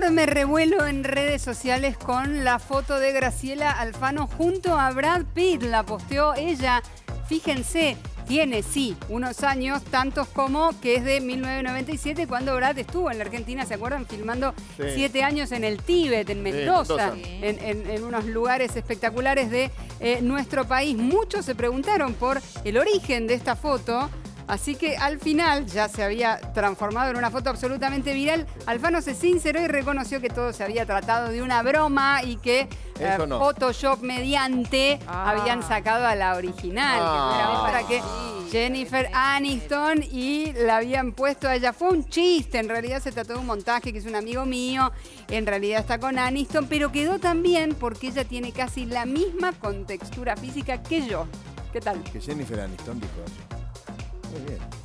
enorme revuelo en redes sociales con la foto de Graciela Alfano junto a Brad Pitt. La posteó ella. Fíjense, tiene sí unos años, tantos como que es de 1997 cuando Brad estuvo en la Argentina, ¿se acuerdan? Filmando Sí. siete años en el Tíbet, en Mendoza, Mendoza. en, en- en unos lugares espectaculares de eh, nuestro país. Muchos se preguntaron por el origen de esta foto. Así que al final ya se había transformado en una foto absolutamente viral. Alfano se sinceró y reconoció que todo se había tratado de una broma y que eh, no. Photoshop mediante Ah. habían sacado a la original, que Ah. era para que Jennifer Aniston y la habían puesto a ella. Fue un chiste, en realidad se trató de un montaje que es un amigo mío, en realidad está con Aniston, pero quedó también porque ella tiene casi la misma contextura física que yo. ¿Qué tal? Que Jennifer Aniston dijo eso. Muy bien.